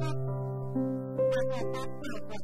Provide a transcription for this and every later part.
Thank you.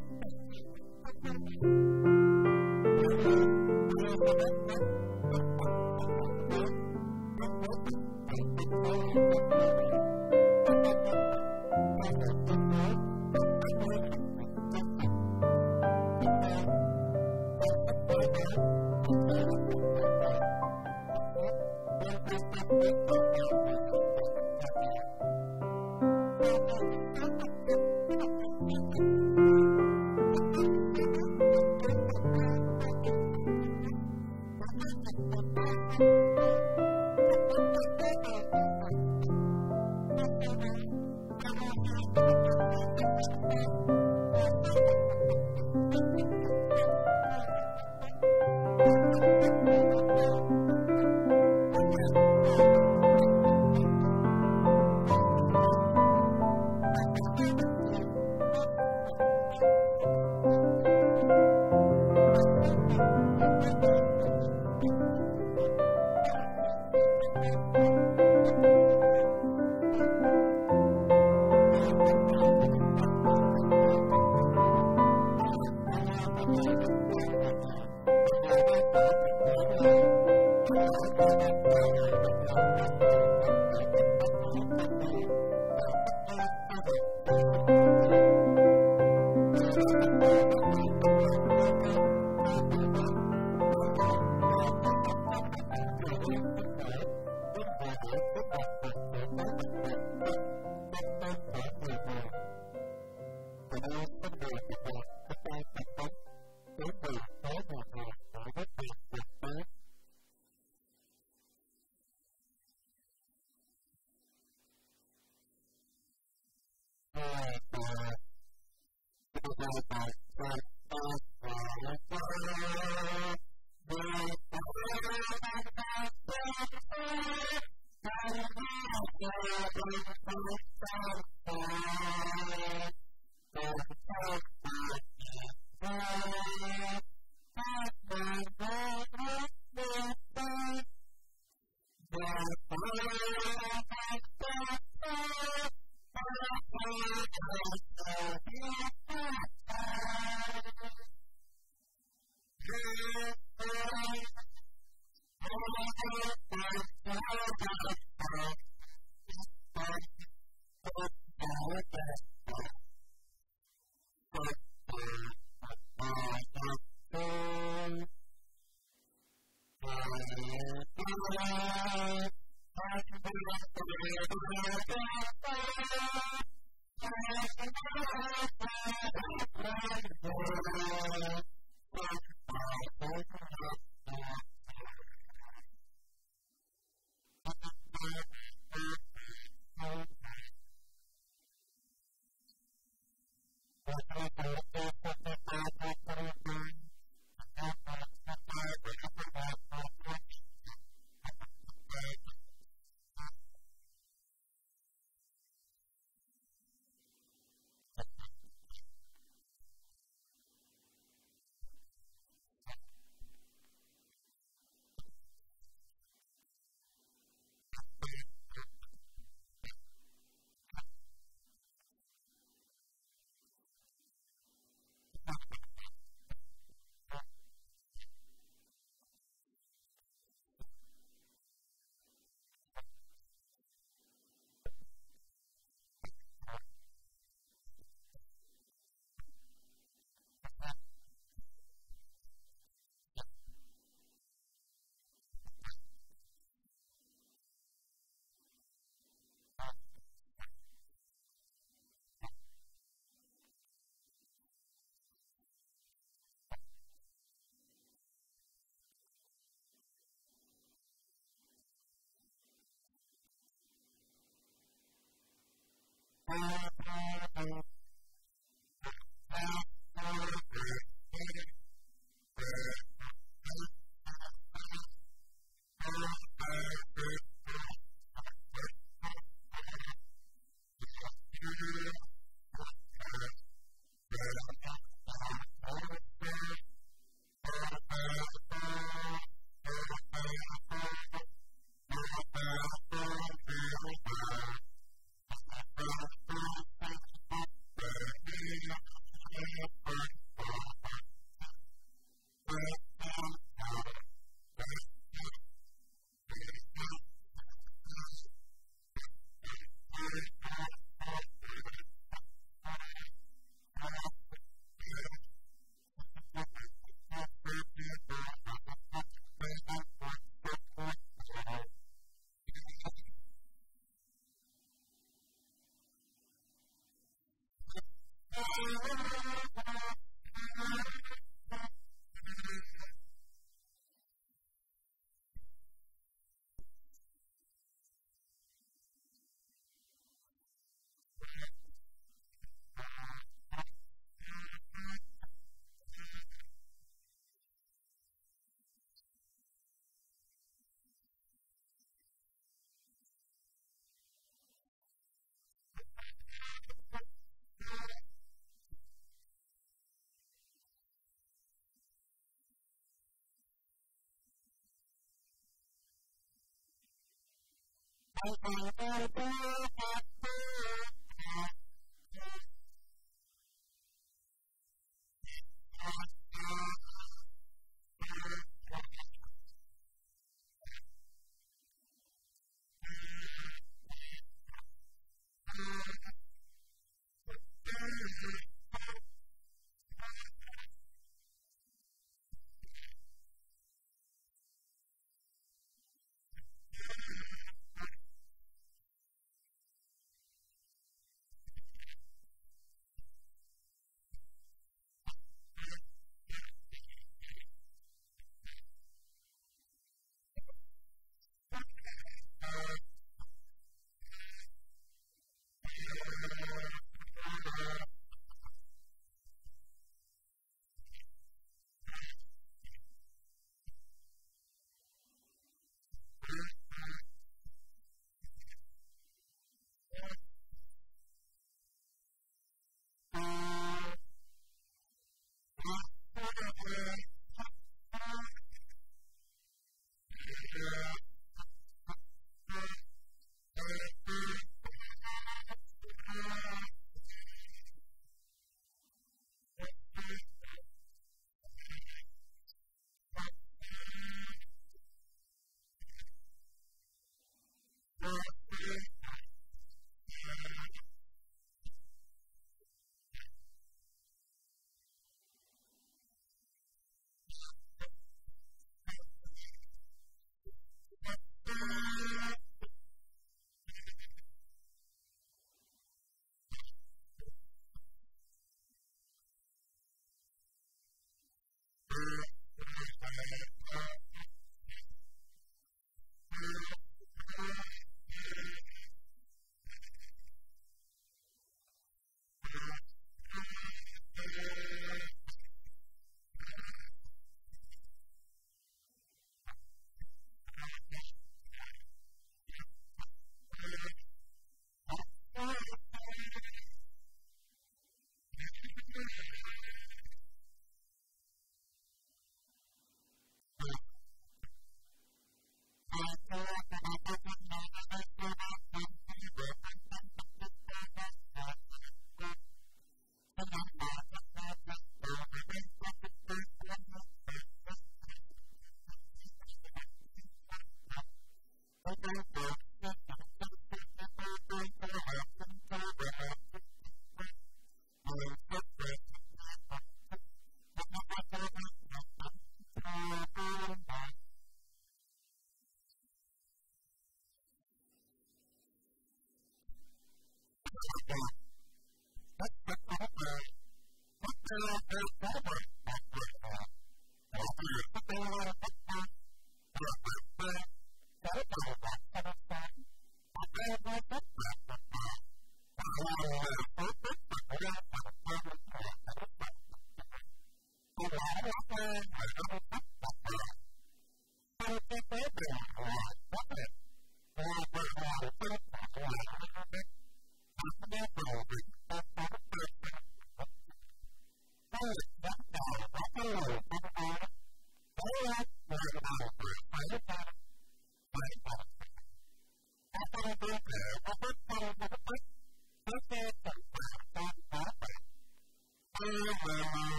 Thank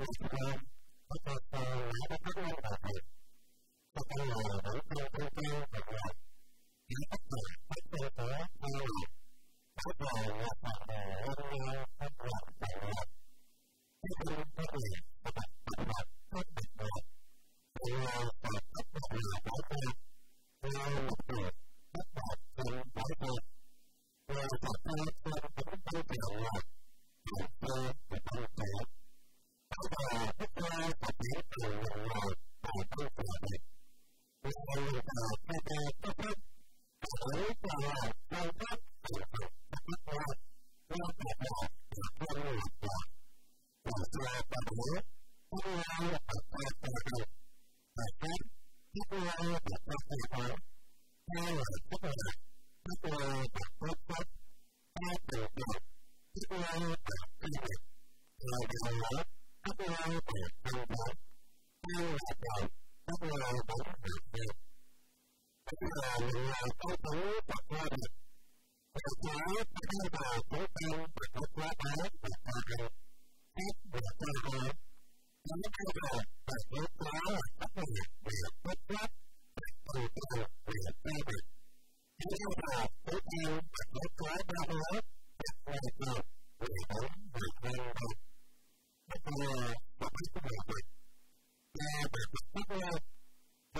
Thank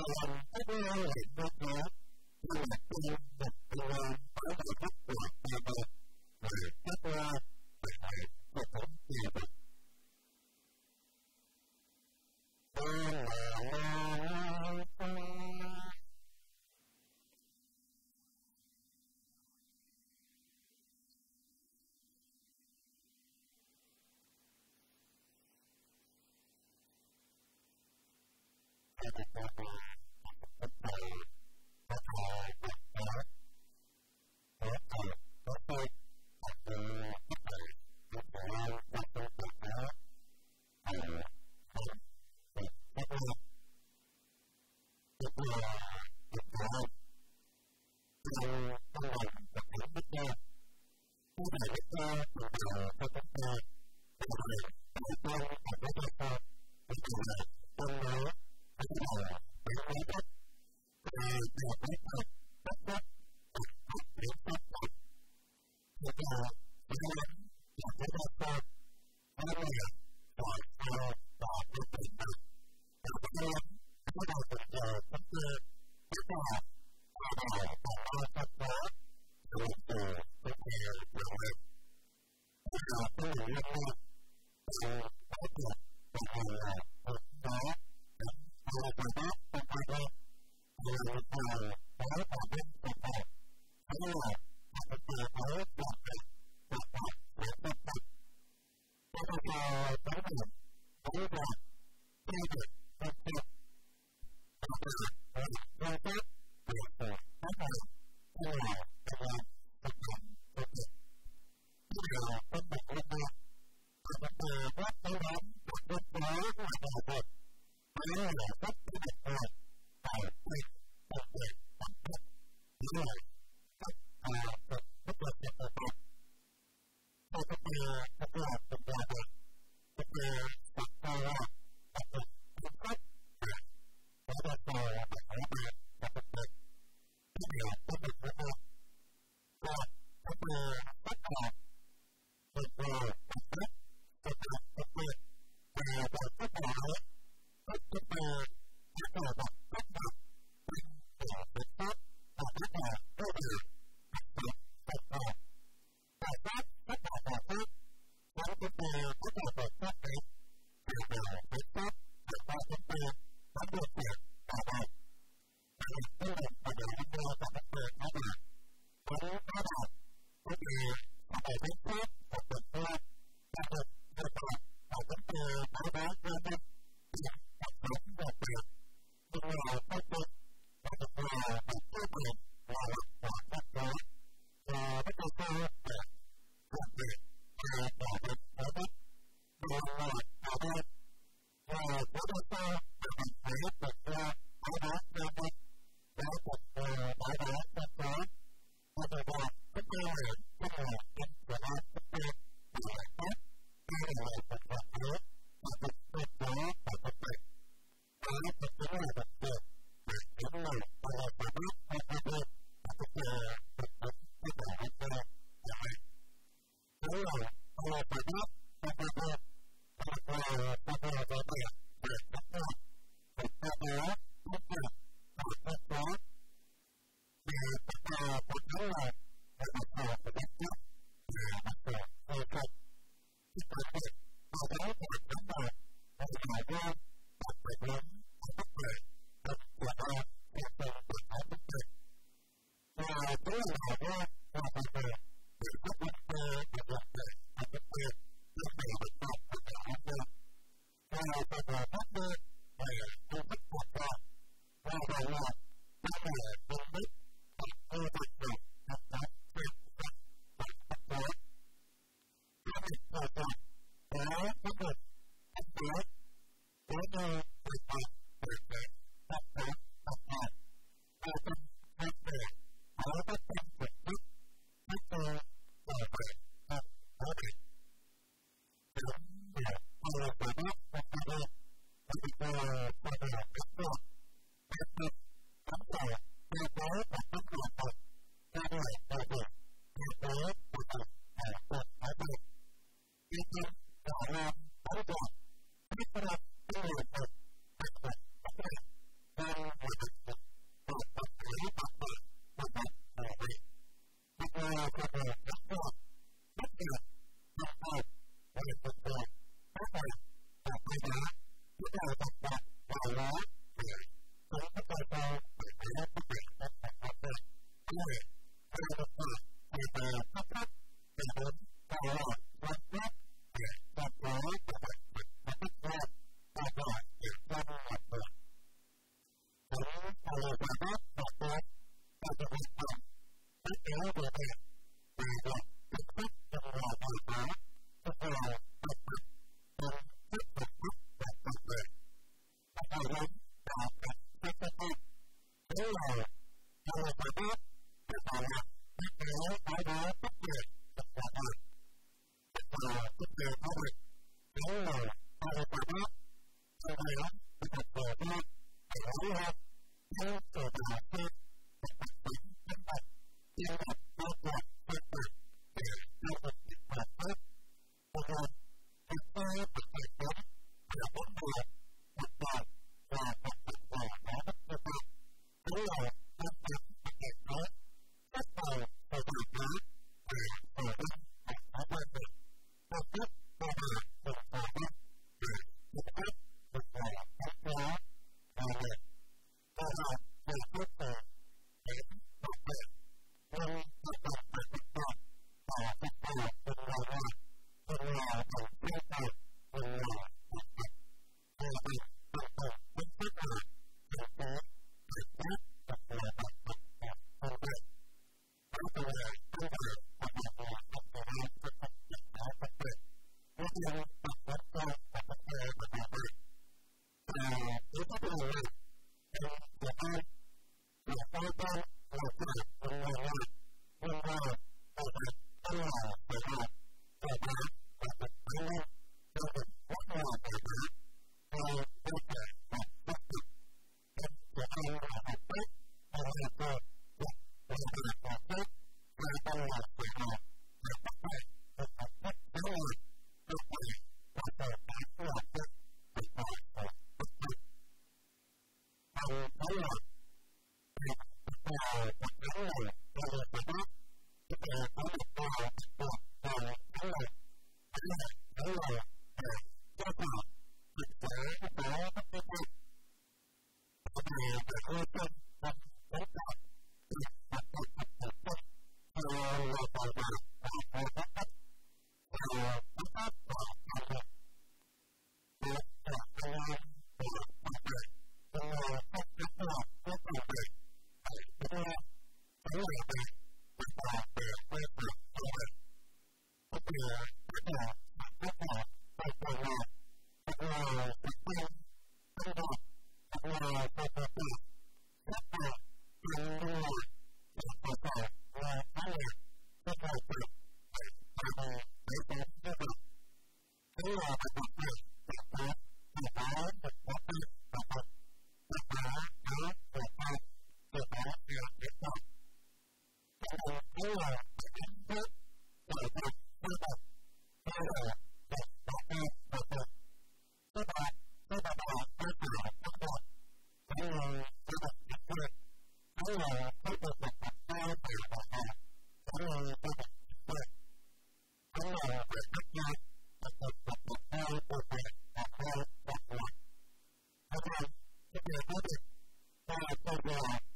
Thank you. four around Seguro, como papá, papá, papá, papá, papá, papá, ya? so well.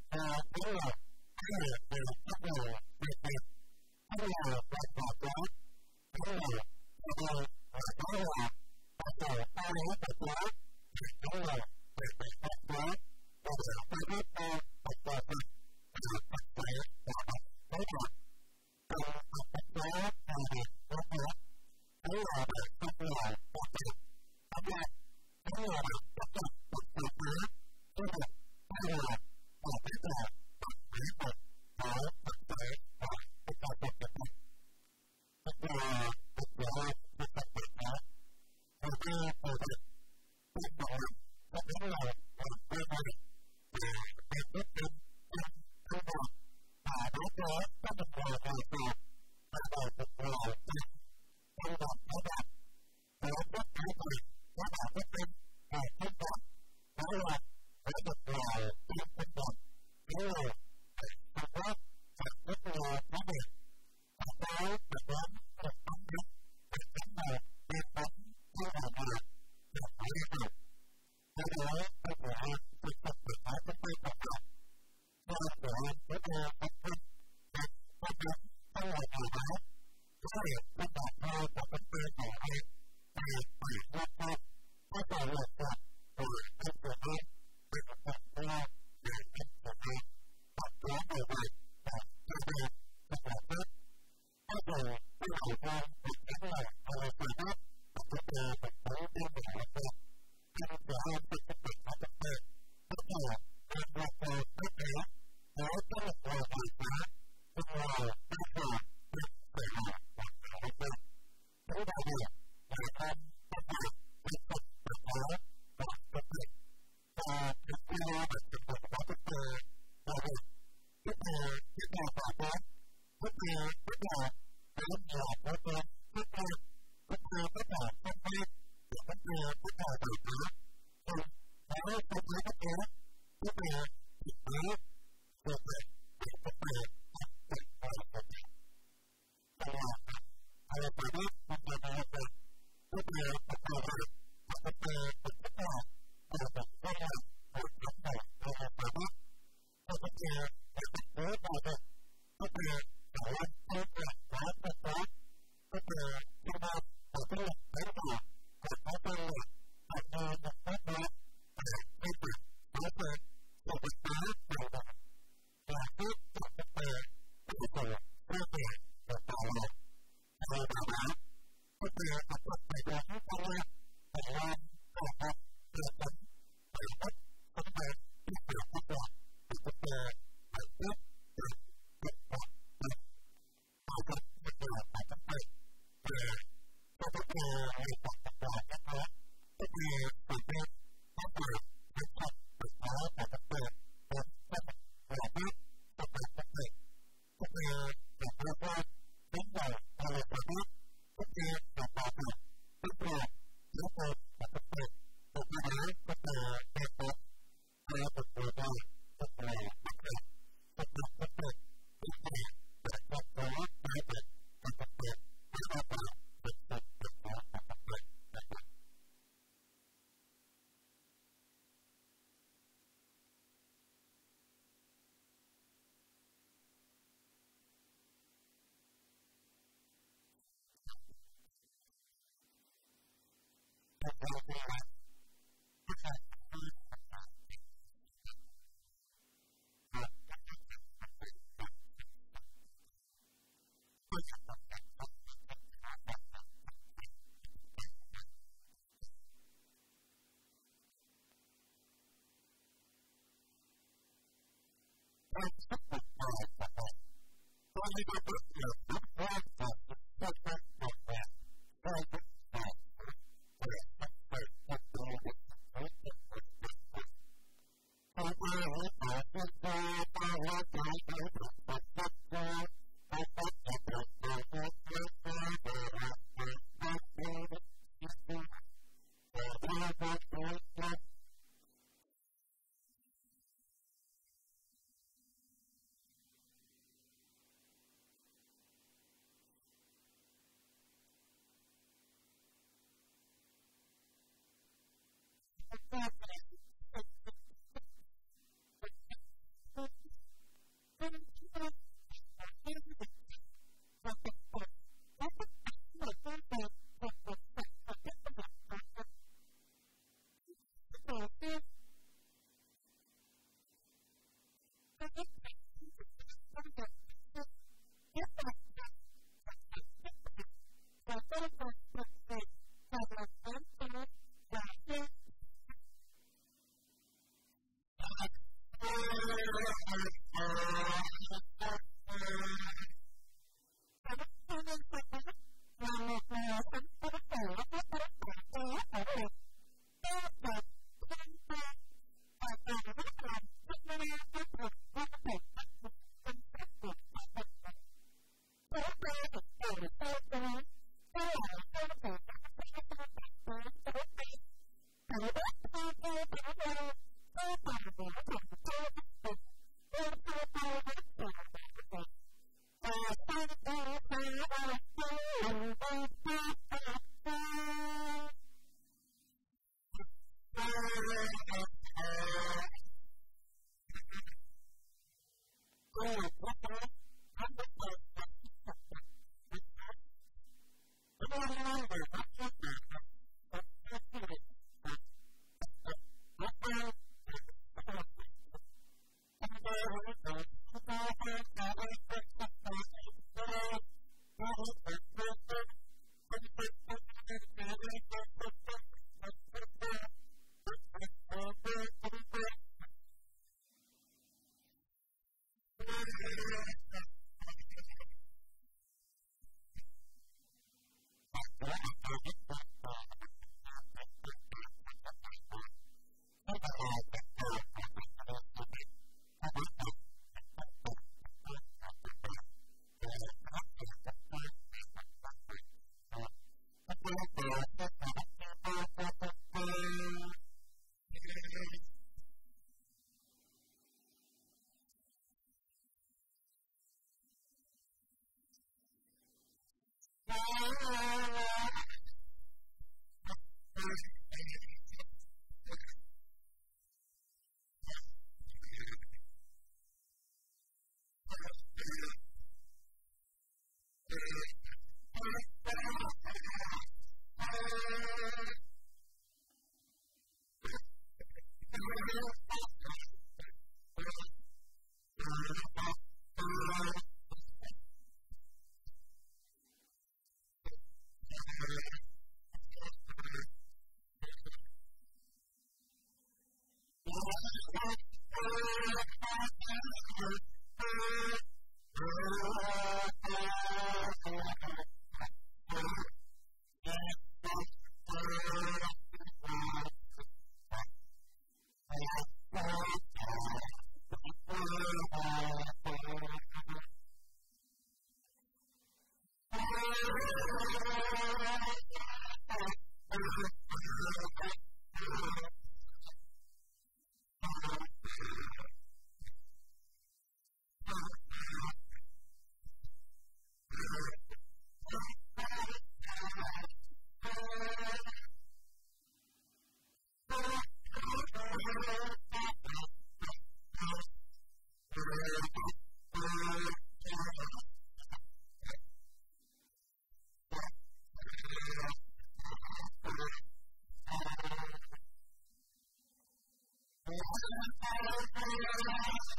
Thank you.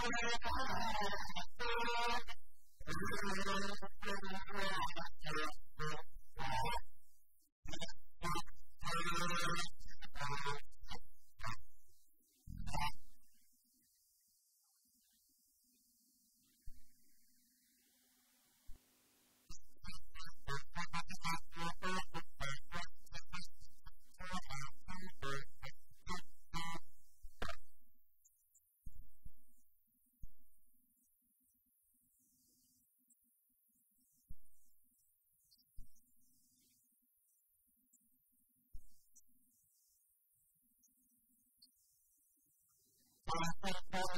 I'm Thank you.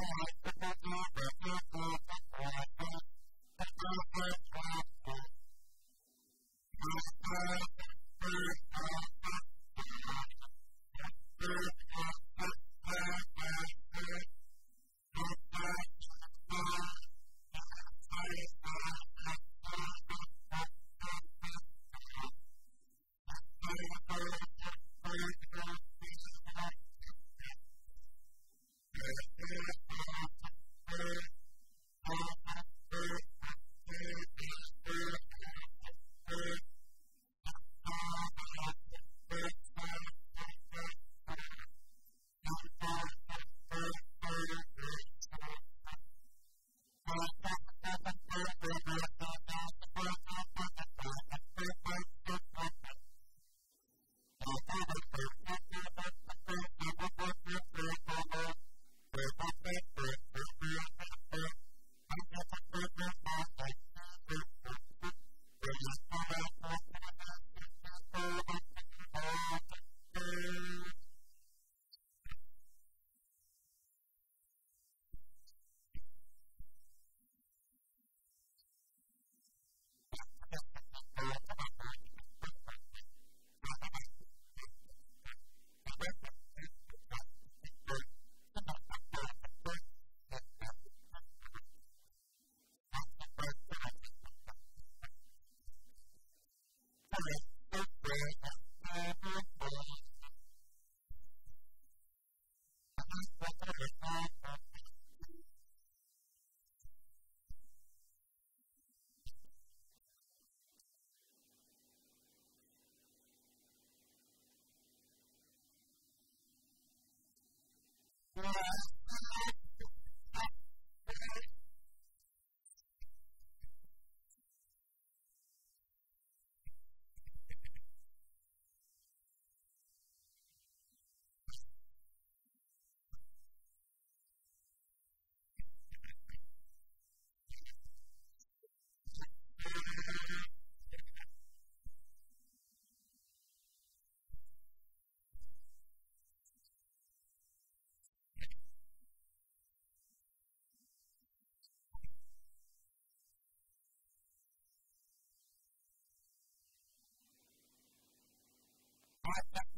Thank Well, right now.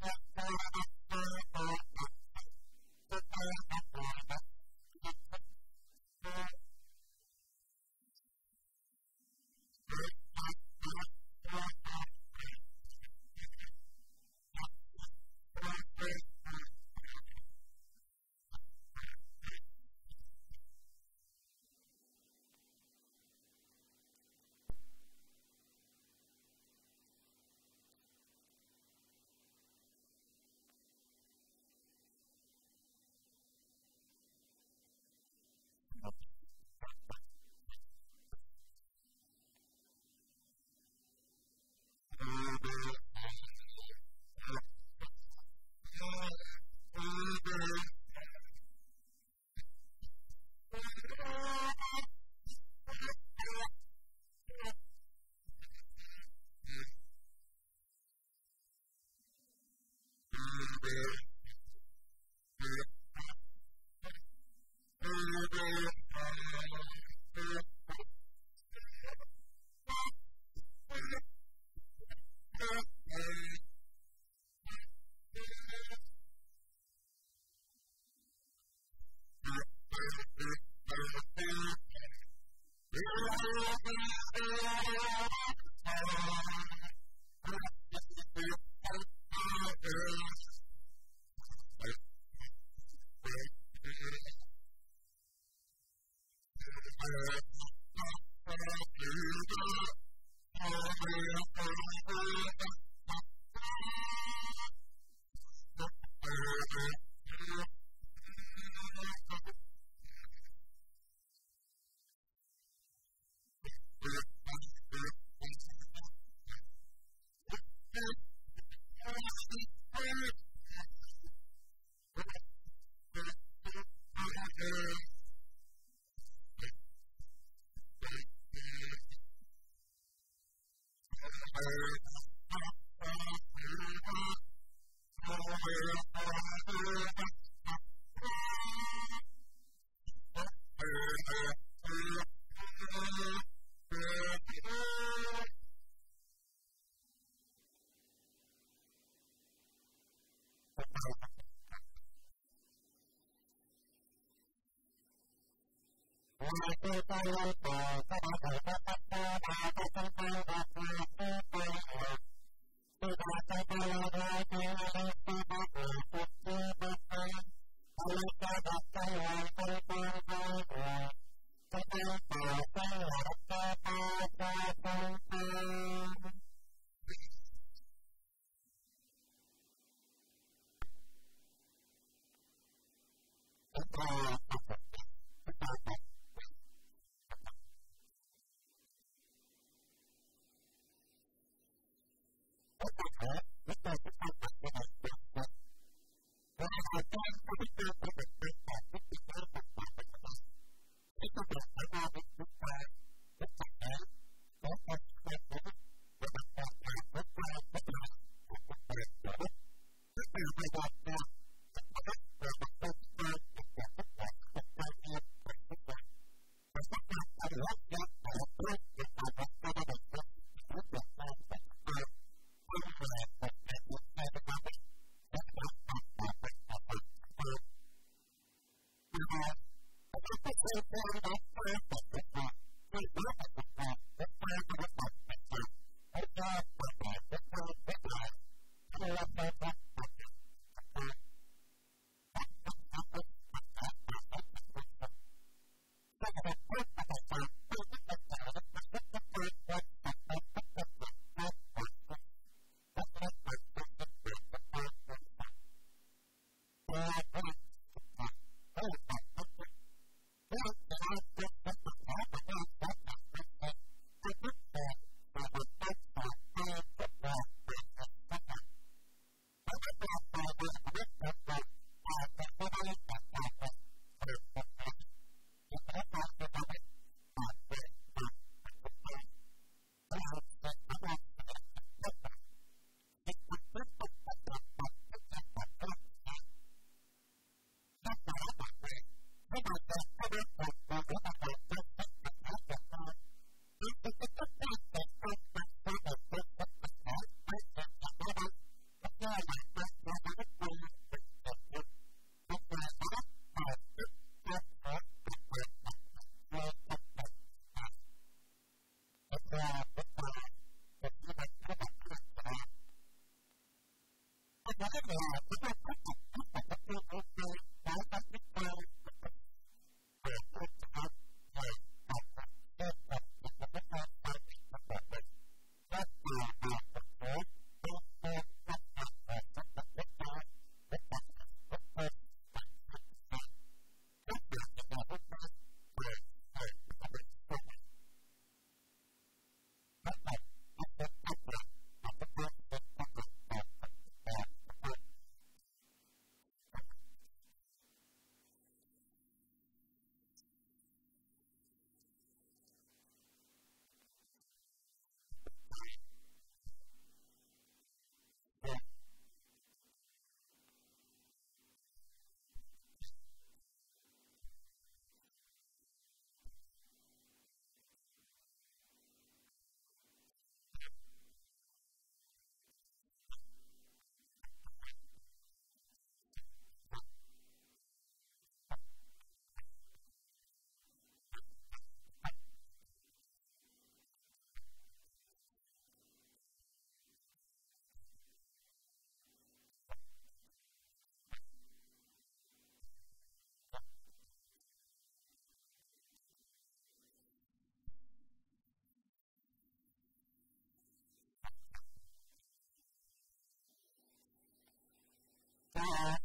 Thank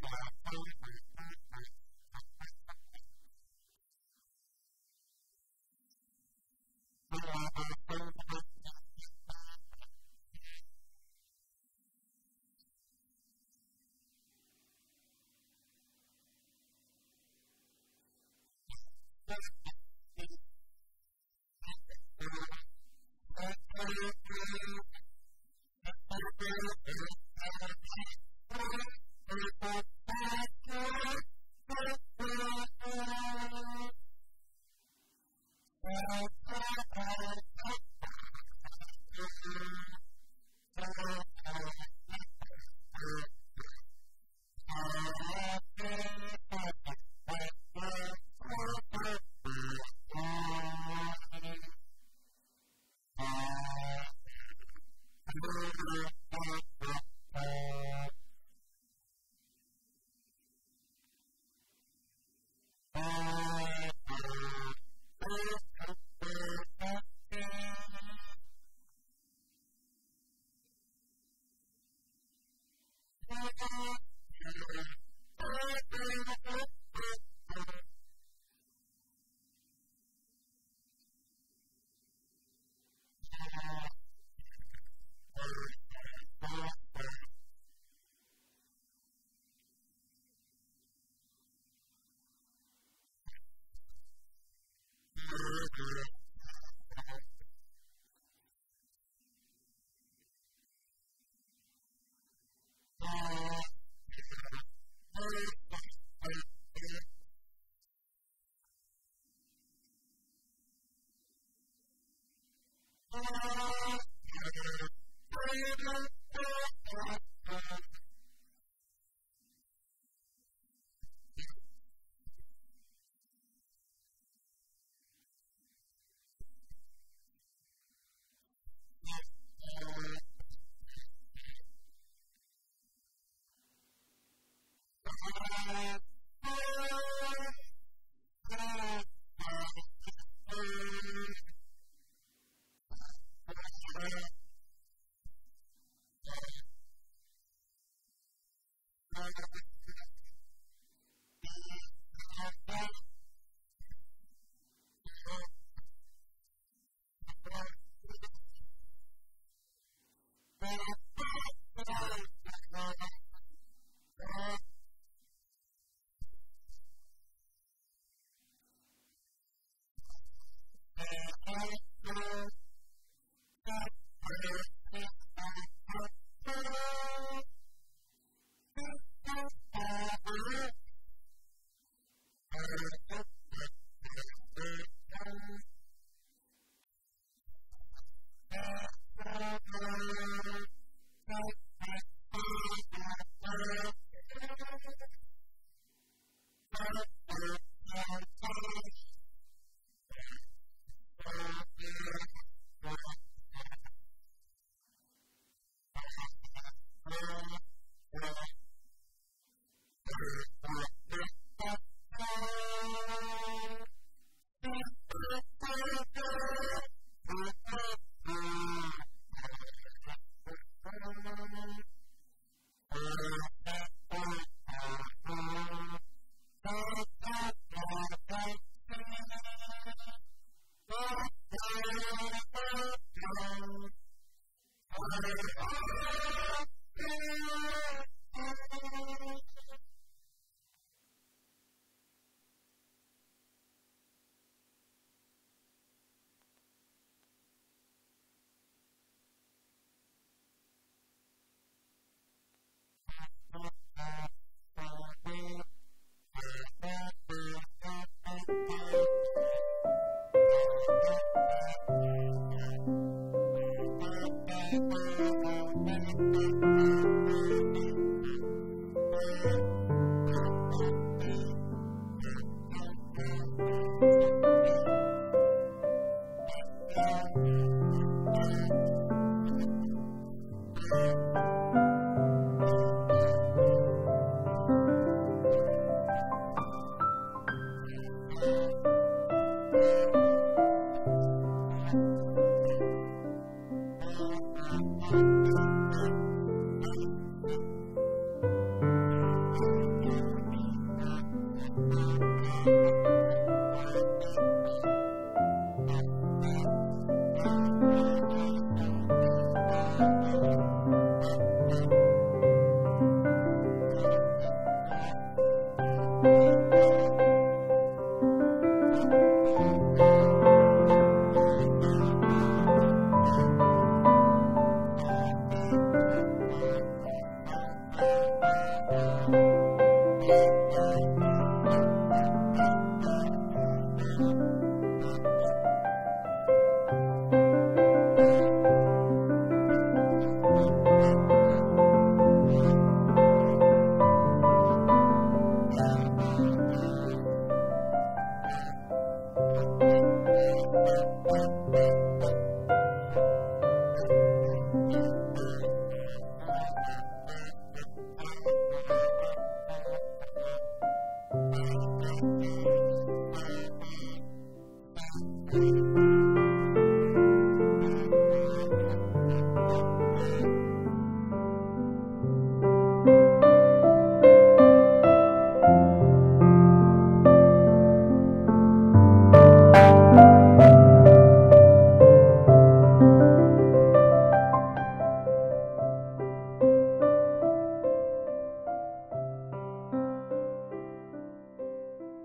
you.